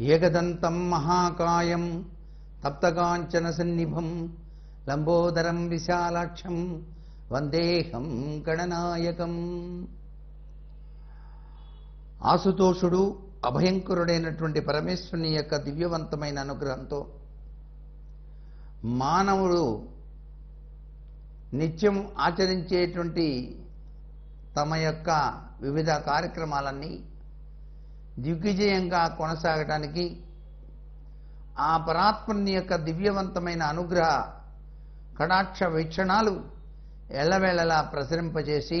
ఏకదంతం మహాకాయం తప్తకాంచన సన్నిభం లంబోదరం విశాలాక్షం వందేహం గణనాయకం. ఆసుతోషుడు అభయంకరుడైనటువంటి పరమేశ్వరుని యొక్క దివ్యవంతమైన అనుగ్రహంతో మానవుడు నిత్యం ఆచరించేటువంటి తమ యొక్క వివిధ కార్యక్రమాలన్నీ దిగ్విజయంగా కొనసాగటానికి ఆ పరాత్మని యొక్క దివ్యవంతమైన అనుగ్రహ కటాక్ష వీక్షణాలు ఎల్లవేళలా ప్రసరింపజేసి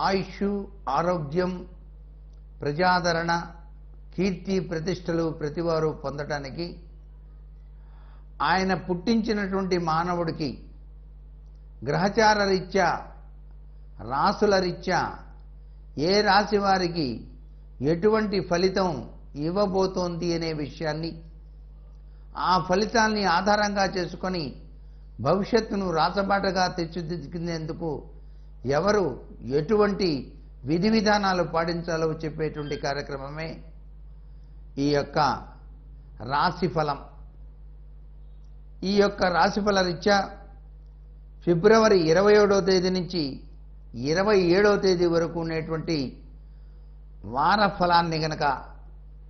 ఆయుష్ ఆరోగ్యం ప్రజాదరణ కీర్తి ప్రతిష్టలు ప్రతివారు పొందటానికి ఆయన పుట్టించినటువంటి మానవుడికి గ్రహచార రీత్యా రాసుల రీత్యా ఏ రాశి వారికి ఎటువంటి ఫలితం ఇవ్వబోతోంది అనే విషయాన్ని ఆ ఫలితాల్ని ఆధారంగా చేసుకొని భవిష్యత్తును రాసబాటగా తెచ్చిదిద్దుకునేందుకు ఎవరు ఎటువంటి విధి విధానాలు పాటించాలో చెప్పేటువంటి కార్యక్రమమే ఈ యొక్క రాశిఫలం. ఈ యొక్క రాశిఫల రీత్యా ఫిబ్రవరి ఇరవై ఏడవ తేదీ నుంచి ఇరవై ఏడవ తేదీ వరకు ఉండేటువంటి వార ఫలాన్ని గనక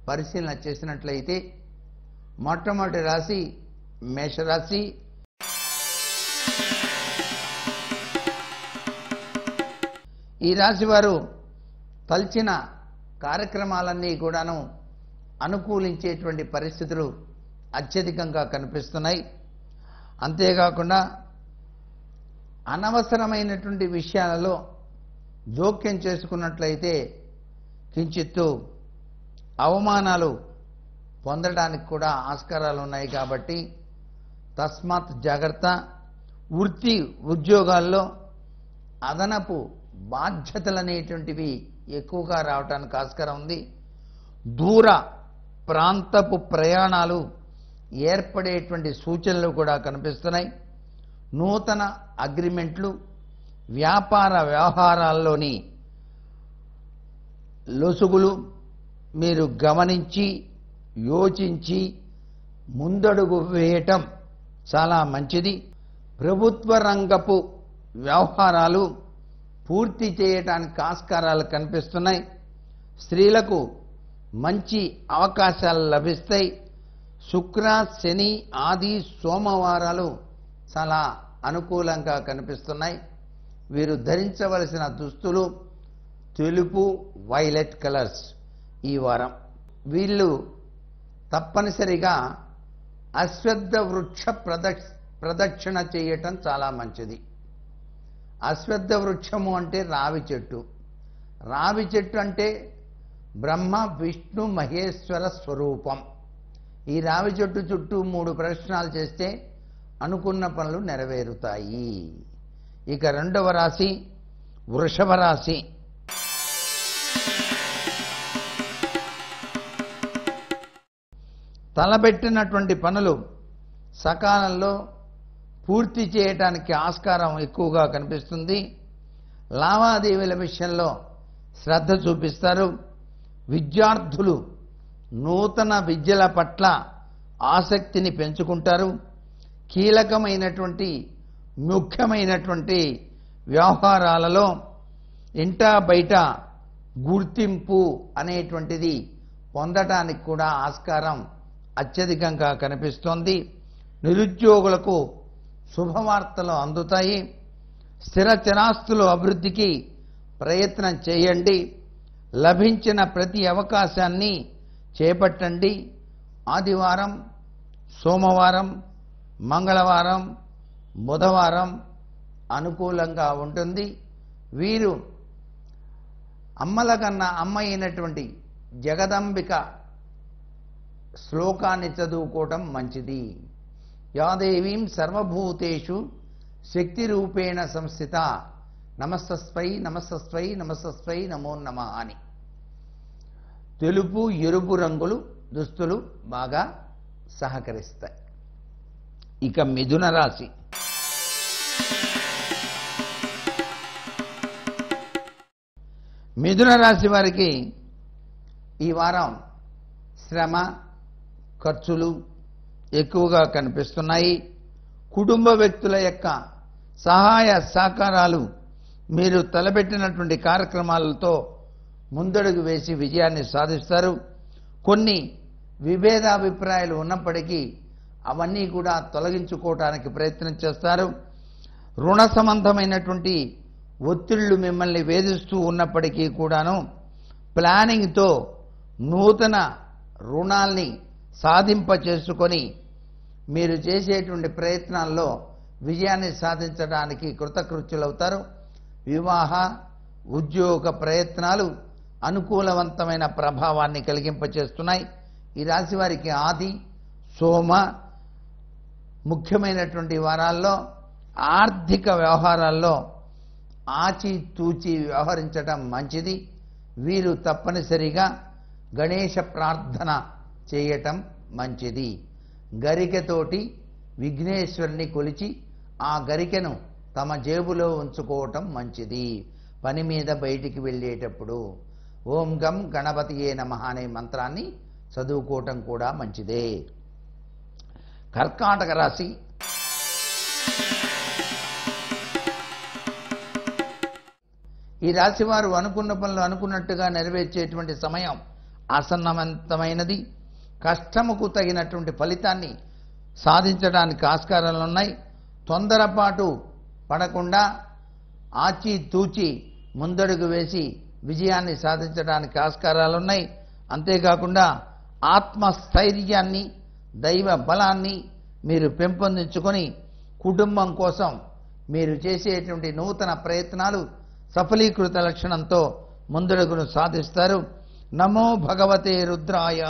పరిశీలన చేసినట్లయితే మొట్టమొదటి రాశి మేషరాశి. ఈ రాశి వారు తలచిన కార్యక్రమాలన్నీ కూడాను అనుకూలించేటువంటి పరిస్థితులు అత్యధికంగా కనిపిస్తున్నాయి. అంతేకాకుండా అనవసరమైనటువంటి విషయాలలో జోక్యం చేసుకున్నట్లయితే కించిత్తు అవమానాలు పొందడానికి కూడా ఆస్కారాలు ఉన్నాయి కాబట్టి తస్మాత్ జాగ్రత్త. వృత్తి ఉద్యోగాల్లో అదనపు బాధ్యతలు అనేటువంటివి ఎక్కువగా రావడానికి ఆస్కారం ఉంది. దూర ప్రాంతపు ప్రయాణాలు ఏర్పడేటువంటి సూచనలు కూడా కనిపిస్తున్నాయి. నూతన అగ్రిమెంట్లు వ్యాపార వ్యవహారాల్లోని లొసుగులు మీరు గమనించి యోచించి ముందడుగు వేయటం చాలా మంచిది. ప్రభుత్వ రంగపు వ్యవహారాలు పూర్తి చేయటానికి ఆస్కారాలు కనిపిస్తున్నాయి. స్త్రీలకు మంచి అవకాశాలు లభిస్తాయి. శుక్ర శని ఆది సోమవారాలు చాలా అనుకూలంగా కనిపిస్తున్నాయి. వీరు ధరించవలసిన దుస్తులు తెలుపు వైలెట్ కలర్స్ ఈ వారం. వీళ్ళు తప్పనిసరిగా అశ్వద్ధ వృక్ష ప్రదక్ష ప్రదక్షిణ చేయటం చాలా మంచిది. అశ్వద్ధ వృక్షము అంటే రావి చెట్టు. రావి చెట్టు అంటే బ్రహ్మ విష్ణు మహేశ్వర స్వరూపం. ఈ రావి చెట్టు చుట్టూ మూడు ప్రదక్షిణాలు చేస్తే అనుకున్న పనులు నెరవేరుతాయి. ఇక రెండవ రాశి వృషభ రాశి. తలబెట్టినటువంటి పనులు సకాలంలో పూర్తి చేయటానికి ఆస్కారం ఎక్కువగా కనిపిస్తుంది. లావాదేవీల విషయంలో శ్రద్ధ చూపిస్తారు. విద్యార్థులు నూతన విద్యల పట్ల ఆసక్తిని పెంచుకుంటారు. కీలకమైనటువంటి ముఖ్యమైనటువంటి వ్యవహారాలలో ఇంటా బయట గుర్తింపు అనేటువంటిది పొందటానికి కూడా ఆస్కారం అత్యధికంగా కనిపిస్తోంది. నిరుద్యోగులకు శుభవార్తలు అందుతాయి. స్థిర చిరాస్తులు అభివృద్ధికి ప్రయత్నం చేయండి. లభించిన ప్రతి అవకాశాన్ని చేపట్టండి. ఆదివారం సోమవారం మంగళవారం బుధవారం అనుకూలంగా ఉంటుంది. వీరు అమ్మల కన్నా అమ్మ అయినటువంటి జగదంబిక శ్లోకాన్ని చదువుకోవటం మంచిది. యాదేవీం సర్వభూతేషు శక్తి రూపేణ సంస్థిత. నమస్తస్వై నమస్తస్వై నమస్తస్వై నమో నమ అని. తెలుపు ఎరుపు రంగులు దుస్తులు బాగా సహకరిస్తాయి. ఇక మిథున రాశి. మిథున రాశి వారికి ఈ వారం శ్రమ ఖర్చులు ఎక్కువగా కనిపిస్తున్నాయి. కుటుంబ వ్యక్తుల యొక్క సహాయ సహకారాలు మీరు తలపెట్టినటువంటి కార్యక్రమాలతో ముందడుగు వేసి విజయాన్ని సాధిస్తారు. కొన్ని విభేదాభిప్రాయాలు ఉన్నప్పటికీ అవన్నీ కూడా తొలగించుకోవటానికి ప్రయత్నం చేస్తారు. రుణ సంబంధమైనటువంటి ఒత్తిళ్ళు మిమ్మల్ని వేధిస్తూ ఉన్నప్పటికీ కూడాను ప్లానింగ్తో నూతన రుణాల్ని సాధింప చేసుకొని మీరు చేసేటువంటి ప్రయత్నాల్లో విజయాన్ని సాధించడానికి కృతకృత్యులవుతారు. వివాహ ఉద్యోగ ప్రయత్నాలు అనుకూలవంతమైన ప్రభావాన్ని కలిగింపచేస్తున్నాయి. ఈ రాశి వారికి ఆది సోమ ముఖ్యమైనటువంటి వారాల్లో ఆర్థిక వ్యవహారాల్లో ఆచితూచి వ్యవహరించడం మంచిది. వీరు తప్పనిసరిగా గణేష ప్రార్థన చేయటం మంచిది. గరికతోటి విఘ్నేశ్వరుని కొలిచి ఆ గరికెను తమ జేబులో ఉంచుకోవటం మంచిది. పని మీద బయటికి వెళ్ళేటప్పుడు ఓం గం గణపతియే నమ అనే మంత్రాన్ని చదువుకోవటం కూడా మంచిదే. కర్కాటక రాశి. ఈ రాశి వారు అనుకున్న పనులు అనుకున్నట్టుగా నెరవేర్చేటువంటి సమయం ఆసన్నవంతమైనది. కష్టముకు తగినటువంటి ఫలితాన్ని సాధించడానికి ఆస్కారాలు ఉన్నాయి. తొందరపాటు పడకుండా ఆచితూచి ముందడుగు వేసి విజయాన్ని సాధించడానికి ఆస్కారాలు ఉన్నాయి. అంతేకాకుండా ఆత్మస్థైర్యాన్ని దైవ బలాన్ని మీరు పెంపొందించుకొని కుటుంబం కోసం మీరు చేసేటువంటి నూతన ప్రయత్నాలు సఫలీకృత లక్షణంతో ముందడుగును సాధిస్తారు. నమో భగవతే రుద్రాయ.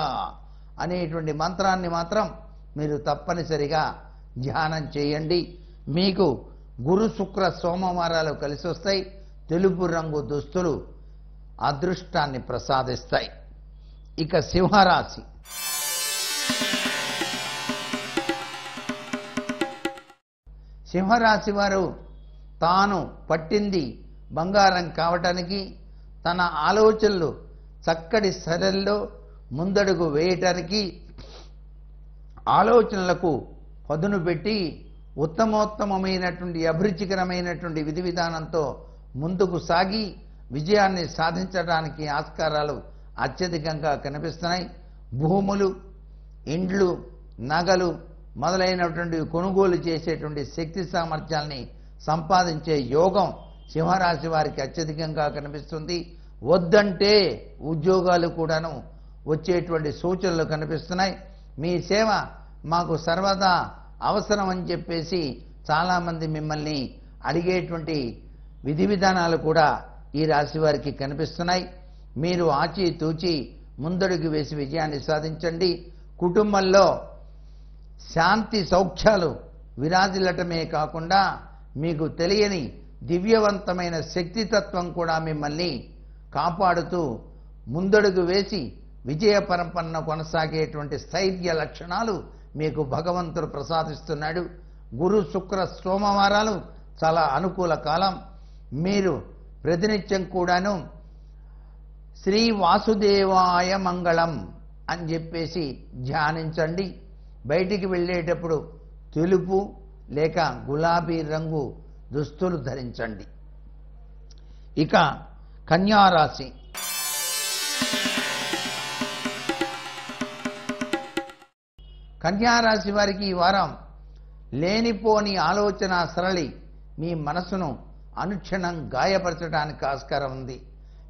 అనేటువంటి మంత్రాన్ని మాత్రం మీరు తప్పనిసరిగా ధ్యానం చేయండి. మీకు గురు శుక్ర సోమవారాలు కలిసి వస్తాయి. తెలుపు రంగు దుస్తులు అదృష్టాన్ని ప్రసాదిస్తాయి. ఇక సింహరాశి. సింహరాశి వారు తాను పట్టింది బంగారం కావటానికి తన ఆలోచనలు చక్కటి సరల్లో ముందడుగు వేయటానికి ఆలోచనలకు పదును పెట్టి ఉత్తమోత్తమమైనటువంటి అభిరుచికరమైనటువంటి విధి విధానంతో ముందుకు సాగి విజయాన్ని సాధించడానికి ఆస్కారాలు అత్యధికంగా కనిపిస్తున్నాయి. భూములు ఇండ్లు నగలు మొదలైనటువంటి కొనుగోలు చేసేటువంటి శక్తి సామర్థ్యాల్ని సంపాదించే యోగం సింహరాశి వారికి అత్యధికంగా కనిపిస్తుంది. వద్దంటే ఉద్యోగాలు కూడాను వచ్చేటువంటి సూచనలు కనిపిస్తున్నాయి. మీ సేవ మాకు సర్వదా అవసరం అని చెప్పేసి చాలామంది మిమ్మల్ని అడిగేటువంటి విధి విధానాలు కూడా ఈ రాశి వారికి కనిపిస్తున్నాయి. మీరు ఆచితూచి ముందడుగు వేసి విజయాన్ని సాధించండి. కుటుంబంలో శాంతి సౌఖ్యాలు విరాజిల్లటమే కాకుండా మీకు తెలియని దివ్యవంతమైన శక్తితత్వం కూడా మిమ్మల్ని కాపాడుతూ ముందడుగు వేసి విజయ పరంపరను కొనసాగేటువంటి స్థైర్య లక్షణాలు మీకు భగవంతుడు ప్రసాదిస్తున్నాడు. గురు శుక్ర సోమవారాలు చాలా అనుకూల కాలం. మీరు ప్రతినిత్యం కూడాను శ్రీ వాసుదేవాయ మంగళం అని చెప్పేసి ధ్యానించండి. బయటికి వెళ్ళేటప్పుడు తెలుపు లేక గులాబీ రంగు దుస్తులు ధరించండి. ఇక కన్యారాశి. కన్యారాశి వారికి ఈ వారం లేనిపోని ఆలోచన సరళి మీ మనసును అనుక్షణం గాయపరచడానికి ఆస్కారం ఉంది.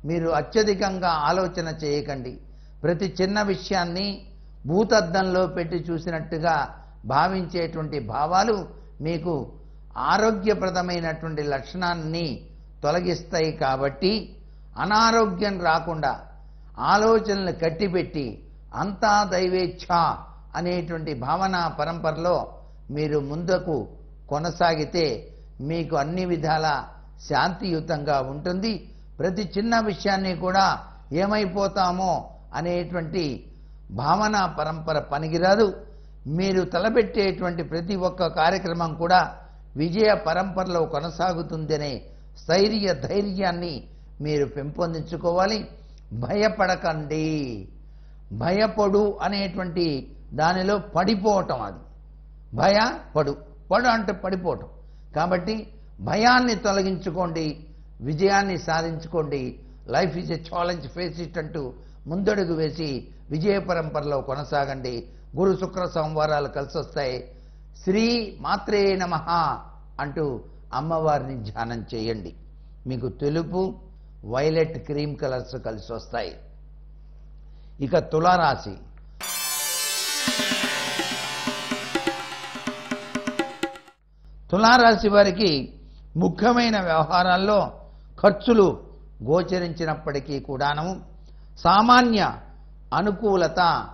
మీరు అత్యధికంగా ఆలోచన చేయకండి. ప్రతి చిన్న విషయాన్ని భూతద్దంలో పెట్టి చూసినట్టుగా భావించేటువంటి భావాలు మీకు ఆరోగ్యప్రదమైనటువంటి లక్షణాన్ని తొలగిస్తాయి కాబట్టి అనారోగ్యం రాకుండా ఆలోచనలు కట్టిపెట్టి అంతా దైవేచ్ఛ అనేటువంటి భావన పరంపరలో మీరు ముందుకు కొనసాగితే మీకు అన్ని విధాల శాంతియుతంగా ఉంటుంది. ప్రతి చిన్న విషయాన్ని కూడా ఏమైపోతామో అనేటువంటి భావన పరంపర పనికిరాదు. మీరు తలపెట్టేటువంటి ప్రతి ఒక్క కార్యక్రమం కూడా విజయ పరంపరలో కొనసాగుతుందనే స్థైర్య ధైర్యాన్ని మీరు పెంపొందించుకోవాలి. భయపడకండి. భయపడు అనేటువంటి దానిలో పడిపోవటం అది. భయ పడు. పడు అంటే పడిపోవటం. కాబట్టి భయాన్ని తొలగించుకోండి విజయాన్ని సాధించుకోండి. Life is a challenge face it అంటూ ముందడుగు వేసి విజయ పరంపరలో కొనసాగండి. గురు శుక్ర సోమవారాలు కలిసి వస్తాయి శ్రీ మాత్రే నమ అంటూ అమ్మవారిని ధ్యానం చేయండి. మీకు తెలుపు వైలెట్ క్రీమ్ కలర్స్ కలిసి వస్తాయి ఇక తులారాశి. తులారాశి వారికి ముఖ్యమైన వ్యవహారాల్లో ఖర్చులు గోచరించినప్పటికీ కూడాను సామాన్య అనుకూలత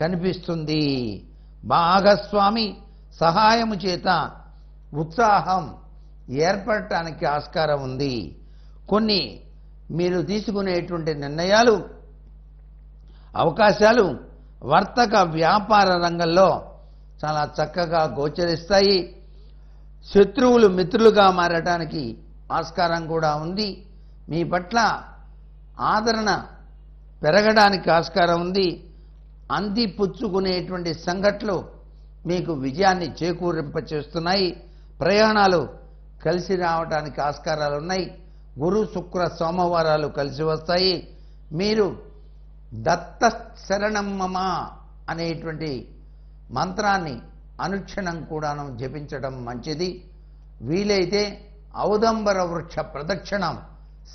కనిపిస్తుంది. భాగస్వామి సహాయము చేత ఉత్సాహం ఏర్పడటానికి ఆస్కారం ఉంది. కొన్ని మీరు తీసుకునేటువంటి నిర్ణయాలు అవకాశాలు వర్తక వ్యాపార రంగంలో చాలా చక్కగా గోచరిస్తాయి. శత్రువులు మిత్రులుగా మారటానికి ఆస్కారం కూడా ఉంది. మీ పట్ల ఆదరణ పెరగడానికి ఆస్కారం ఉంది. అంది పుచ్చుకునేటువంటి సంఘటనలు మీకు విజయాన్ని చేకూరింపచేస్తున్నాయి. ప్రయాణాలు కలిసి రావడానికి ఆస్కారాలు ఉన్నాయి. గురు శుక్ర సోమవారాలు కలిసి వస్తాయి. మీరు దత్త శరణమ్మమా అనేటువంటి మంత్రాన్ని అనుక్షణం కూడాను జపించడం మంచిది. వీలైతే ఔదంబర వృక్ష ప్రదక్షిణం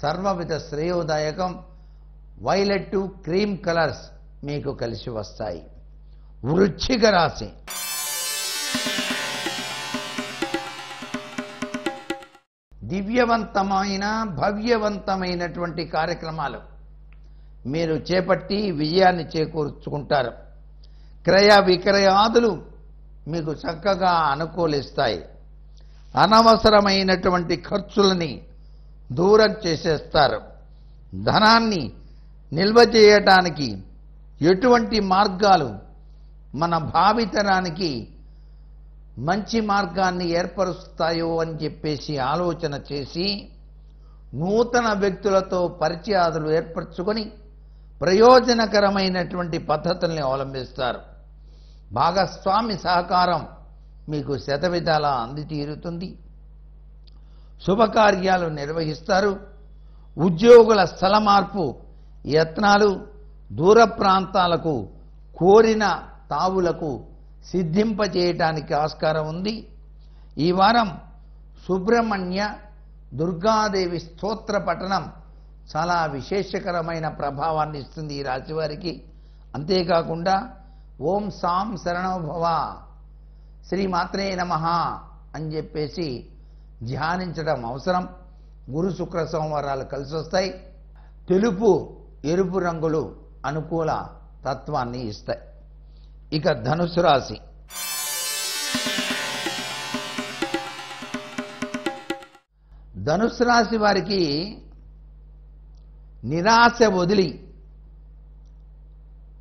సర్వవిధ శ్రేయోదాయకం వైలెట్ క్రీమ్ కలర్స్ మీకు కలిసి వస్తాయి. వృశ్చిక రాశి. దివ్యవంతమైన భవ్యవంతమైనటువంటి కార్యక్రమాలు. మీరు చేపట్టి విజయాన్ని చేకూర్చుకుంటారు. క్రయ విక్రయాదులు మీకు చక్కగా అనుకూలిస్తాయి. అనవసరమైనటువంటి ఖర్చులని దూరం చేసేస్తారు. ధనాన్ని నిల్వ చేయటానికి ఎటువంటి మార్గాలు మన భావితరానికి మంచి మార్గాన్ని ఏర్పరుస్తాయో అని చెప్పేసి ఆలోచన చేసి నూతన వ్యక్తులతో పరిచయాదులు ఏర్పరచుకొని ప్రయోజనకరమైనటువంటి పద్ధతుల్ని అవలంబిస్తారు. భాగస్వామి సహకారం మీకు శతవిధాల అందితీరుతుంది శుభకార్యాలు నిర్వహిస్తారు. ఉద్యోగుల స్థల మార్పు యత్నాలు దూర ప్రాంతాలకు కోరిన తావులకు సిద్ధింపచేయటానికి ఆస్కారం ఉంది. ఈ వారం సుబ్రహ్మణ్య దుర్గాదేవి స్తోత్ర పఠనం చాలా విశేషకరమైన ప్రభావాన్ని ఇస్తుంది ఈ రాశివారికి అంతేకాకుండా ఓం సాం శరణోభవ శ్రీ మాత్రే నమ అని చెప్పేసి ధ్యానించడం అవసరం. గురు శుక్ర సోమవారాలు కలిసి వస్తాయి తెలుపు ఎరుపు రంగులు అనుకూల తత్వాన్ని ఇస్తాయి. ఇక ధనుసు రాశి. ధనుసు రాశి వారికి నిరాశ వదిలి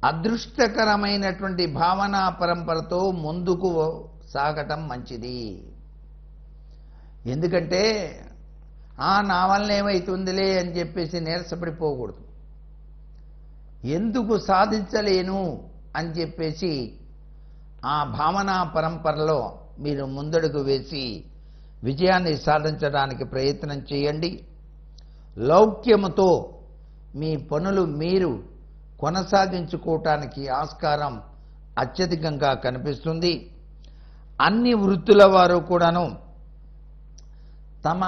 అదృష్టకరమైనటువంటి భావనా పరంపరతో ముందుకు సాగటం మంచిది. ఎందుకంటే ఆ నా వల్ల ఏమవుతుందిలే అని చెప్పేసి నీరసపడిపోకూడదు. ఎందుకు సాధించలేను అని చెప్పేసి ఆ భావనా పరంపరలో మీరు ముందడుగు వేసి విజయాన్ని సాధించడానికి ప్రయత్నం చేయండి. లౌక్యముతో మీ పనులు మీరు కొనసాగించుకోవటానికి ఆస్కారం అత్యధికంగా కనిపిస్తుంది. అన్ని వృత్తుల వారు కూడాను తమ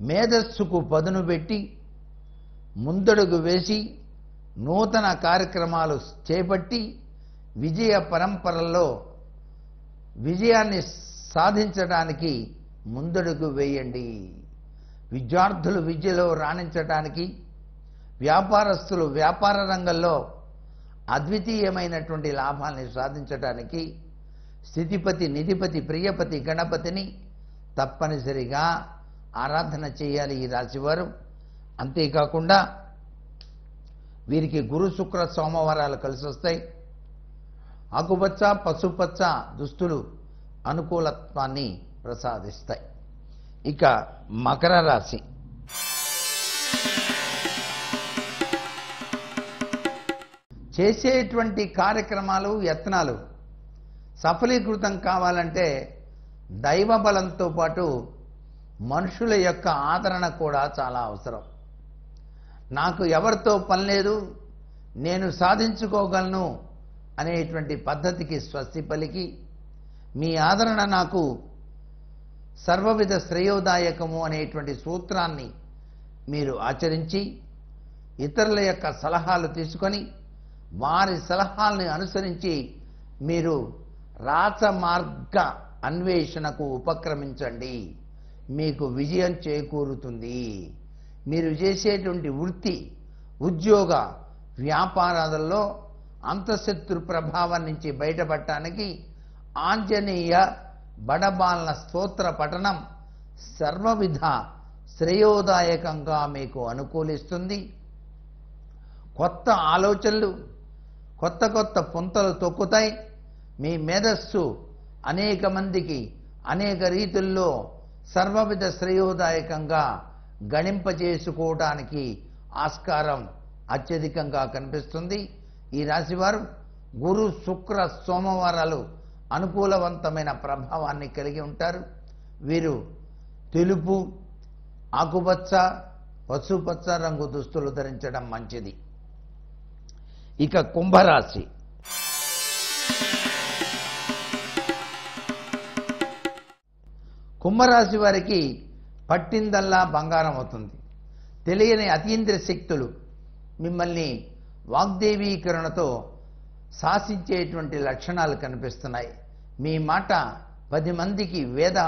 మేధస్సుకు పదును పెట్టి ముందడుగు వేసి నూతన కార్యక్రమాలు చేపట్టి విజయ పరంపరలో విజయాన్ని సాధించడానికి ముందడుగు వేయండి. విద్యార్థులు విద్యలో రాణించడానికి వ్యాపారస్తులు వ్యాపార రంగంలో అద్వితీయమైనటువంటి లాభాల్ని సాధించడానికి స్థితిపతి నిధిపతి ప్రియపతి గణపతిని తప్పనిసరిగా ఆరాధన చేయాలి ఈ రాశివారు. అంతేకాకుండా వీరికి గురు శుక్ర సోమవారాలు కలిసి వస్తాయి. ఆకుపచ్చ పసుపచ్చ దుస్తులు అనుకూలత్వాన్ని ప్రసాదిస్తాయి. ఇక మకర రాశి. చేసేటువంటి కార్యక్రమాలు యత్నాలు సఫలీకృతం కావాలంటే దైవ బలంతో పాటు మనుషుల యొక్క ఆదరణ కూడా చాలా అవసరం. నాకు ఎవరితో పని లేదు నేను సాధించుకోగలను అనేటువంటి పద్ధతికి స్వస్తి పలికి మీ ఆదరణ నాకు సర్వవిధ శ్రేయోదాయకము అనేటువంటి సూత్రాన్ని మీరు ఆచరించి ఇతరుల యొక్క సలహాలు తీసుకొని వారి సలహాల్ని అనుసరించి మీరు రాచమార్గ అన్వేషణకు ఉపక్రమించండి. మీకు విజయం చేకూరుతుంది. మీరు చేసేటువంటి వృత్తి ఉద్యోగ వ్యాపారాలలో అంతఃశత్రు ప్రభావం నుంచి బయటపడటానికి ఆంజనేయ బడబాలన స్తోత్ర పఠనం సర్వవిధ శ్రేయోదాయకంగా మీకు అనుకూలిస్తుంది. కొత్త ఆలోచనలు కొత్త కొత్త పుంతలు తొక్కుతాయి. మీ మేధస్సు అనేక మందికి అనేక రీతుల్లో సర్వవిధ శ్రేయోదాయకంగా గణింపజేసుకోవడానికి ఆస్కారం అత్యధికంగా కనిపిస్తుంది. ఈ రాశివారు గురు శుక్ర సోమవారాలు అనుకూలవంతమైన ప్రభావాన్ని కలిగి ఉంటారు. వీరు తెలుపు ఆకుపచ్చ పసుపచ్చ రంగు దుస్తులు ధరించడం మంచిది. ఇక కుంభరాశి. కుంభరాశి వారికి పట్టిందల్లా బంగారం అవుతుంది. తెలియని అతీంద్ర శక్తులు మిమ్మల్ని వాగ్దేవీకరణతో శాసించేటువంటి లక్షణాలు కనిపిస్తున్నాయి. మీ మాట పది మందికి వేద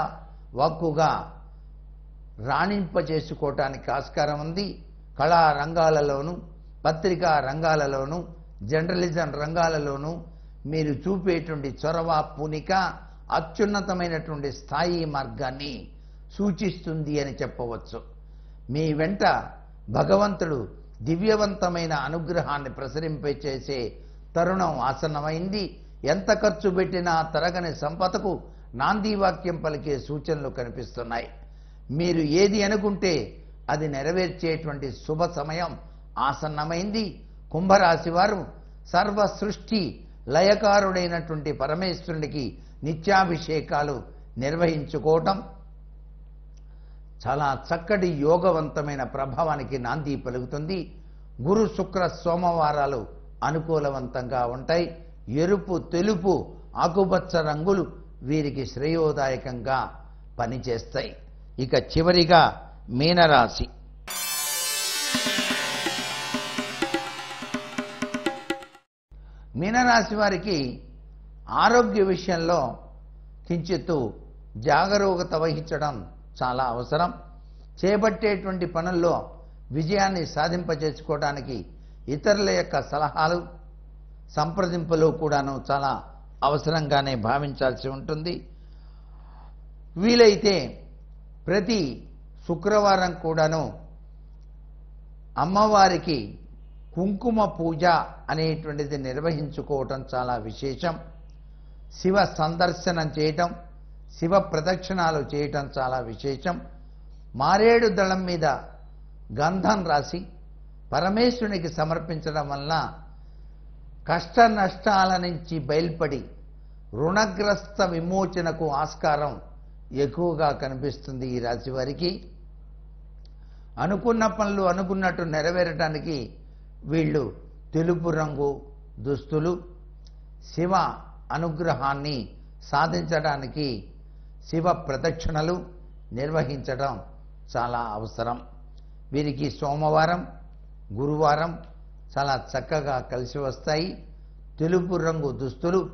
వాక్కుగా రాణింపచేసుకోవటానికి ఆస్కారం ఉంది. కళా రంగాలలోనూ పత్రికా రంగాలలోనూ జర్నలిజం రంగాలలోనూ మీరు చూపేటువంటి చొరవ పునిక అత్యున్నతమైనటువంటి స్థాయి మార్గాన్ని సూచిస్తుంది అని చెప్పవచ్చు. మీ వెంట భగవంతుడు దివ్యవంతమైన అనుగ్రహాన్ని ప్రసరింపచేసే తరుణం ఆసన్నమైంది. ఎంత ఖర్చు పెట్టినా తరగని సంపదకు నాంది వాక్యం పలికే సూచనలు కనిపిస్తున్నాయి. మీరు ఏది అనుకుంటే అది నెరవేర్చేటువంటి శుభ సమయం ఆసన్నమైంది. కుంభరాశి వారు సర్వ సృష్టి లయకారుడైనటువంటి పరమేశ్వరునికి నిత్యాభిషేకాలు నిర్వహించుకోవటం చాలా చక్కటి యోగవంతమైన ప్రభావానికి నాంది పలుకుతుంది. గురు శుక్ర సోమవారాలు అనుకూలవంతంగా ఉంటాయి. ఎరుపు తెలుపు ఆకుపచ్చ రంగులు వీరికి శ్రేయోదాయకంగా పనిచేస్తాయి. ఇక చివరిగా మీనరాశి. మీనరాశి వారికి ఆరోగ్య విషయంలో కించిత్తు జాగరూకత వహించడం చాలా అవసరం. చేపట్టేటువంటి పనుల్లో విజయాన్ని సాధింపచేసుకోవడానికి ఇతరుల యొక్క సలహాలు సంప్రదింపులు కూడాను చాలా అవసరంగానే భావించాల్సి ఉంటుంది. వీలైతే ప్రతి శుక్రవారం కూడాను అమ్మవారికి కుంకుమ పూజ అనేటువంటిది నిర్వహించుకోవటం చాలా విశేషం. శివ సందర్శనం చేయటం శివ ప్రదక్షిణాలు చేయటం చాలా విశేషం. మారేడు దళం మీద గంధం రాసి పరమేశ్వరునికి సమర్పించడం వలన కష్ట నష్టాల నుంచి బయల్పడి రుణగ్రస్త విమోచనకు ఆస్కారం ఎక్కువగా కనిపిస్తుంది ఈ రాశి వారికి. అనుకున్న పనులు అనుకున్నట్టు నెరవేరటానికి వీళ్ళు తెలుపు రంగు దుస్తులు శివ అనుగ్రహాన్ని సాధించడానికి శివ ప్రదక్షిణలు నిర్వహించడం చాలా అవసరం. వీరికి సోమవారం గురువారం చాలా చక్కగా కలిసి వస్తాయి. తెలుపు రంగు దుస్తులు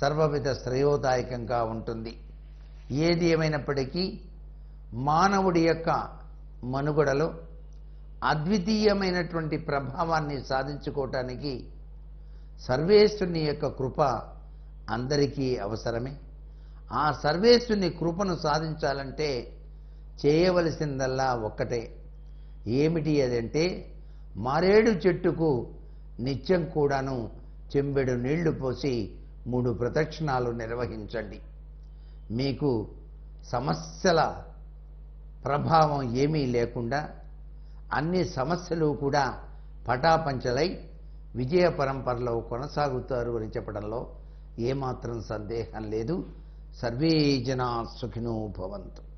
సర్వవిధ శ్రేయోదాయకంగా ఉంటుంది. ఏది ఏమైనప్పటికీ మానవుడి యొక్క మనుగడలో అద్వితీయమైనటువంటి ప్రభావాన్ని సాధించుకోవటానికి సర్వేశ్వరుని యొక్క కృప అందరికీ అవసరమే. ఆ సర్వేశ్వరుని కృపను సాధించాలంటే చేయవలసిందల్లా ఒక్కటే. ఏమిటి అదంటే మారేడు చెట్టుకు నిత్యం కూడాను చెంబెడు నీళ్ళు పోసి మూడు ప్రదక్షిణాలు నిర్వహించండి. మీకు సమస్యల ప్రభావం ఏమీ లేకుండా అన్ని సమస్యలు కూడా పటాపంచలై విజయ పరంపరలో కొనసాగుతారు అని చెప్పడంలో ఏమాత్రం సందేహం లేదు. సర్వే జనా సుఖినో భవంతు.